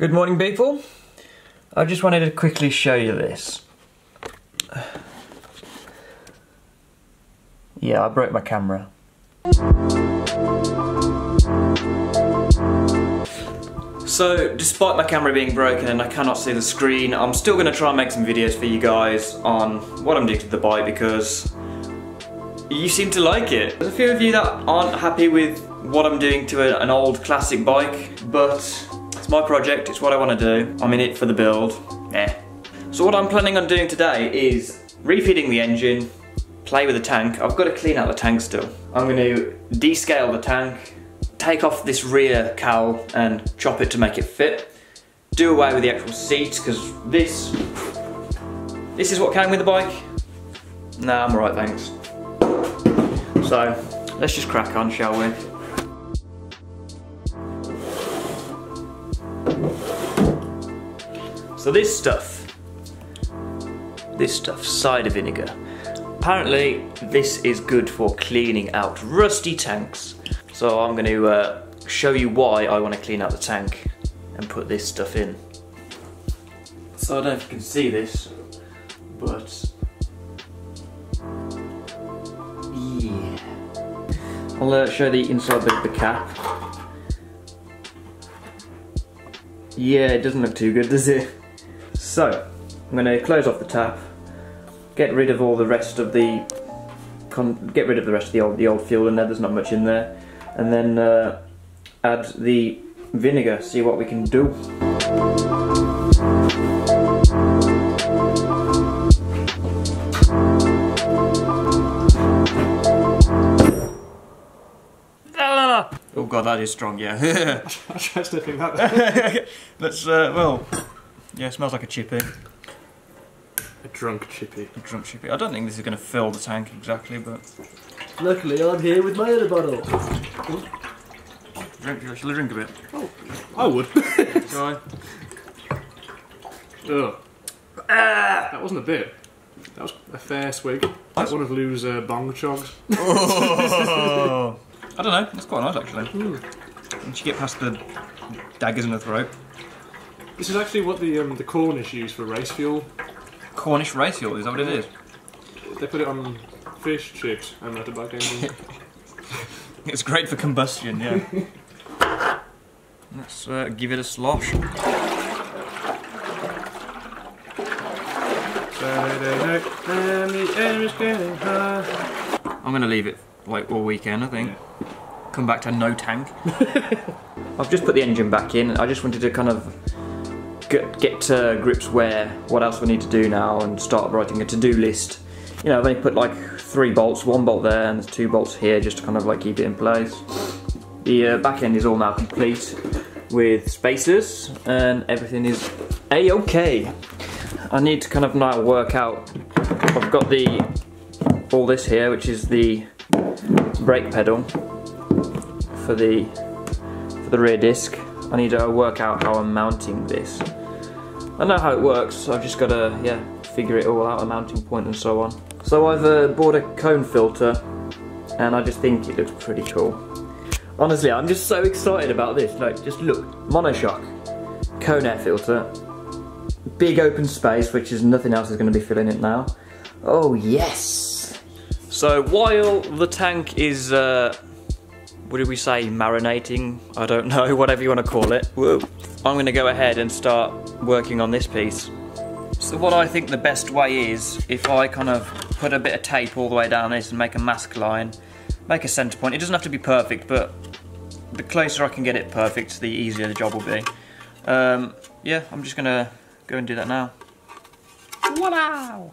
Good morning, people. I just wanted to quickly show you this. Yeah, I broke my camera. So, despite my camera being broken and I cannot see the screen, I'm still going to try and make some videos for you guys on what I'm doing to the bike because you seem to like it. There's a few of you that aren't happy with what I'm doing to an old classic bike, but my project, it's what I want to do. I'm in it for the build. Eh. So what I'm planning on doing today is refeeding the engine, play with the tank. I've got to clean out the tank still. I'm going to descale the tank, take off this rear cowl and chop it to make it fit. Do away with the actual seat because this, this is what came with the bike. Nah, I'm alright, thanks. So, let's just crack on, shall we? So this stuff, this stuff, cider vinegar. Apparently, this is good for cleaning out rusty tanks. So I'm going to uh, show you why I want to clean out the tank and put this stuff in. So I don't know if you can see this, but yeah. I'll uh, show the inside of the cap. Yeah, it doesn't look too good, does it? So, I'm going to close off the tap, get rid of all the rest of the, get rid of the rest of the old, the old fuel in there. There's not much in there, and then uh, add the vinegar. See what we can do. Oh god, that is strong, yeah. I tried sniffing that. Let's, uh, well, yeah, it smells like a chippy. A drunk chippy. A drunk chippy. I don't think this is going to fill the tank exactly, but... Luckily, I'm here with my other bottle. Drink, shall I drink a bit? Oh, I would. Sorry. Ugh. That wasn't a bit. That was a fair swig. That's one of Lou's uh, bong chogs. Oh. I don't know, it's quite nice actually. Once you get past the daggers in the throat. This is actually what the um, the Cornish use for race fuel. Cornish race fuel, is that what it is? They put it on fish, chips, and motorbike engines. It's great for combustion, yeah. Let's uh, give it a slosh. I'm gonna leave it like all weekend, I think. Come back to no tank. I've just put the engine back in. I just wanted to kind of get, get to grips where what else we need to do now and start writing a to-do list. You know, only put like three bolts, one bolt there and there's two bolts here just to kind of like keep it in place. The uh, back end is all now complete with spacers and everything is a-okay. I need to kind of now work out. I've got the all this here, which is the brake pedal for the for the rear disc. I need to work out how I'm mounting this. I know how it works. I've just got to yeah figure it all out, a mounting point and so on. So I've uh, bought a cone filter, and I just think it looks pretty cool. Honestly, I'm just so excited about this. Like, just look, monoshock, cone air filter, big open space, which is nothing else is going to be filling it now. Oh yes! So while the tank is, uh, what did we say, marinating? I don't know, whatever you want to call it. Whoa. I'm going to go ahead and start working on this piece. So what I think the best way is, if I kind of put a bit of tape all the way down this and make a mask line, make a centre point. It doesn't have to be perfect, but the closer I can get it perfect, the easier the job will be. Um, yeah, I'm just going to go and do that now. Wow!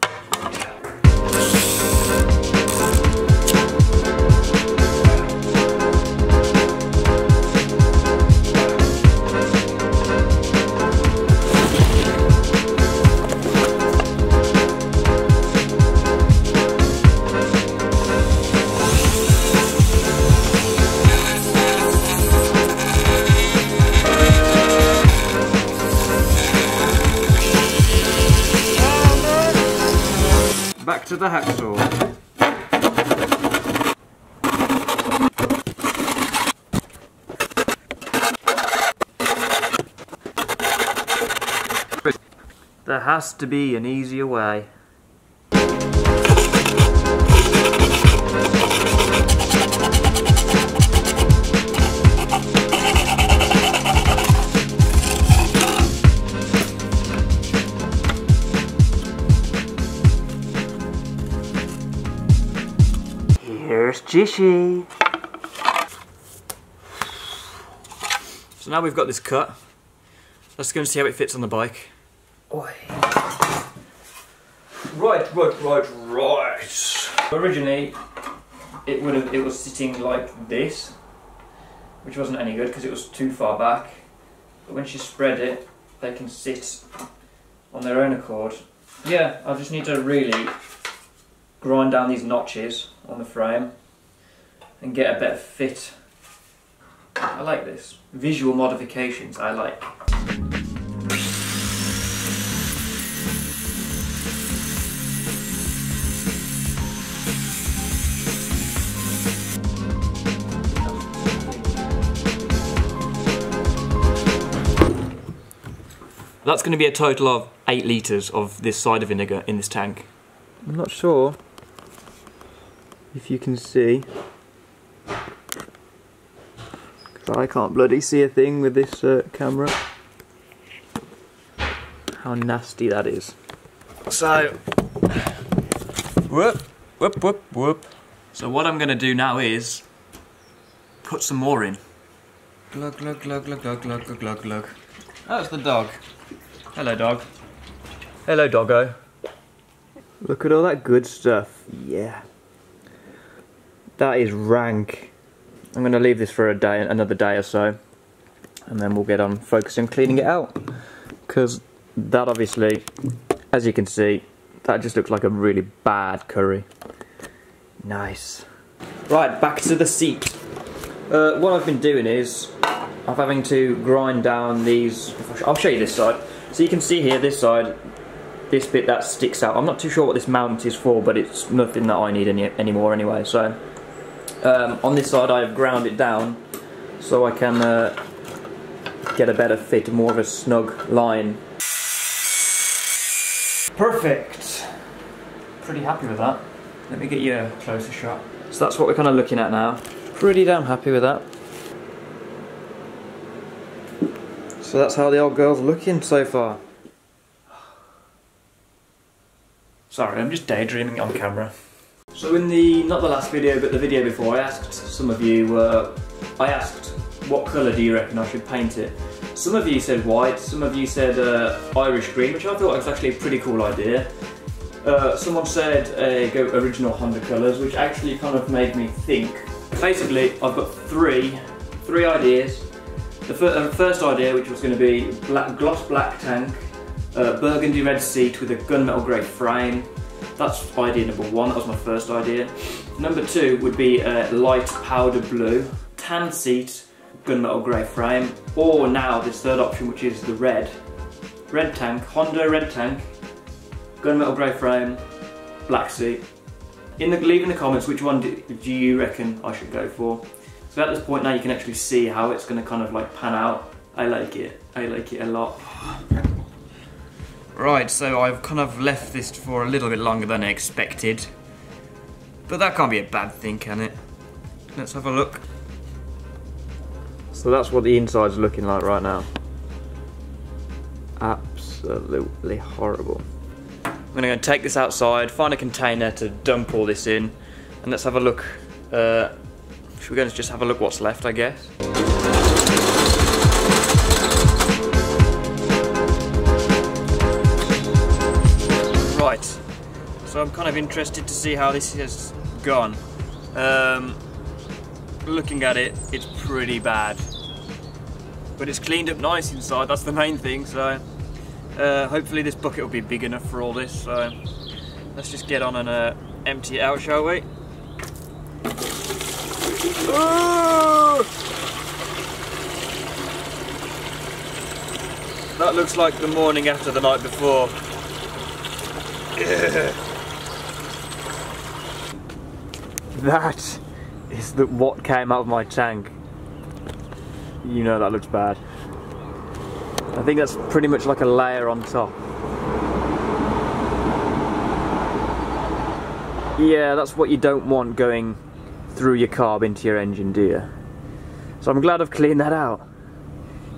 the hacksaw. There has to be an easier way. Jishy. So now we've got this cut. Let's go and see how it fits on the bike. Oi. Right, right, right, right. Originally, it would have it was sitting like this, which wasn't any good because it was too far back. But when she spread it, they can sit on their own accord. Yeah, I just need to really grind down these notches on the frame and get a better fit. I like this. Visual modifications I like. That's going to be a total of 8 litres of this cider vinegar in this tank. I'm not sure if you can see. I can't bloody see a thing with this uh, camera. How nasty that is. So, whoop, whoop, whoop, whoop. So what I'm going to do now is put some more in. Glug, glug, glug, glug, glug, glug, glug, glug, glug. That's the dog. Hello, dog. Hello, doggo. Look at all that good stuff. Yeah. That is rank. I'm going to leave this for a day, another day or so, and then we'll get on focusing on cleaning it out. Because that obviously, as you can see, that just looks like a really bad curry. Nice. Right, back to the seat. Uh, what I've been doing is, I'm having to grind down these, I'll show you this side. So you can see here, this side, this bit that sticks out. I'm not too sure what this mount is for, but it's nothing that I need any anymore anyway. So um, on this side I've ground it down so I can uh, get a better fit, more of a snug line. Perfect! Pretty happy with that. Let me get you a closer shot. So that's what we're kind of looking at now. Pretty damn happy with that. So that's how the old girl's looking so far. Sorry, I'm just daydreaming on camera. So in the, not the last video, but the video before, I asked some of you, uh, I asked, what colour do you reckon I should paint it? Some of you said white, some of you said uh, Irish green, which I thought was actually a pretty cool idea. Uh, someone said uh, go original Honda colours, which actually kind of made me think. Basically, I've got three, three ideas. The fir uh, first idea, which was going to be black, gloss black tank, uh, burgundy red seat with a gunmetal grey frame, that's idea number one, that was my first idea. Number two would be a light powder blue, tan seat, gunmetal grey frame, or now this third option which is the red. Red tank, Honda red tank, gunmetal grey frame, black seat. In the, leave in the comments which one do, do you reckon I should go for. So at this point now you can actually see how it's going to kind of like pan out. I like it, I like it a lot. Oh, Right, so I've kind of left this for a little bit longer than I expected. But that can't be a bad thing, can it? Let's have a look. So that's what the inside's looking like right now. Absolutely horrible. I'm gonna go take this outside, find a container to dump all this in, and let's have a look. Uh, should we go and just have a look what's left, I guess? So I'm kind of interested to see how this has gone. Um, looking at it, it's pretty bad. But it's cleaned up nice inside, that's the main thing, so uh, hopefully this bucket will be big enough for all this, so let's just get on and uh, empty it out, shall we? That looks like the morning after the night before. That is the, what came out of my tank. You know that looks bad. I think that's pretty much like a layer on top. Yeah, that's what you don't want going through your carb into your engine, do you? So I'm glad I've cleaned that out.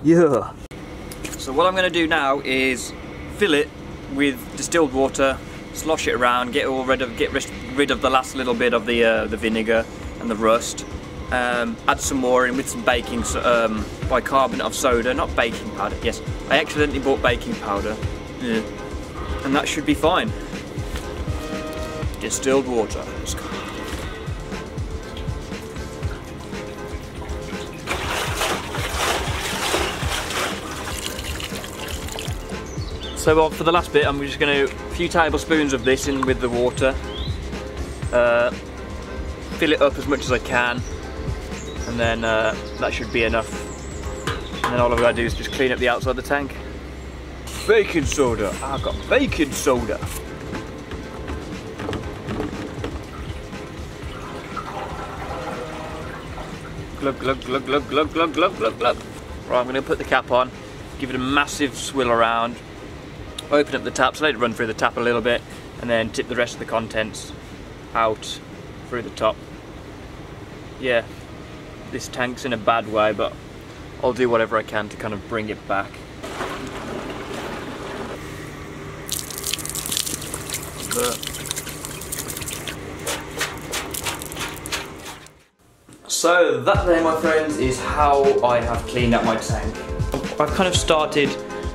Yeah. So what I'm going to do now is fill it with distilled water slosh it around, get all rid of get rid of the last little bit of the uh, the vinegar and the rust. Um, add some more in with some baking um, bicarbonate of soda, not baking powder. Yes, I accidentally bought baking powder, yeah. and that should be fine. Distilled water. So uh, for the last bit, I'm just going to a few tablespoons of this in with the water. Uh, fill it up as much as I can, and then uh, that should be enough. And then all I've got to do is just clean up the outside of the tank. Baking soda. I've got baking soda. Glug glug glug glug glug glug glug glug glug. Right, I'm going to put the cap on, give it a massive swill around, open up the taps, let it run through the tap a little bit, and then tip the rest of the contents out through the top. Yeah, this tank's in a bad way, but I'll do whatever I can to kind of bring it back. So that there, my friends, is how I have cleaned up my tank. I've kind of started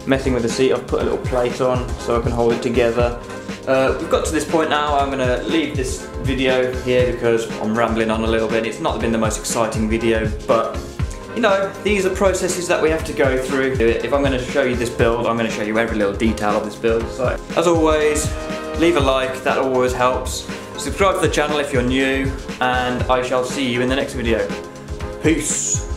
messing with the seat. I've put a little plate on so I can hold it together. Uh, we've got to this point now, I'm going to leave this video here because I'm rambling on a little bit. It's not been the most exciting video, but you know, these are processes that we have to go through. If I'm going to show you this build, I'm going to show you every little detail of this build. So, as always, leave a like, that always helps. Subscribe to the channel if you're new, and I shall see you in the next video. Peace.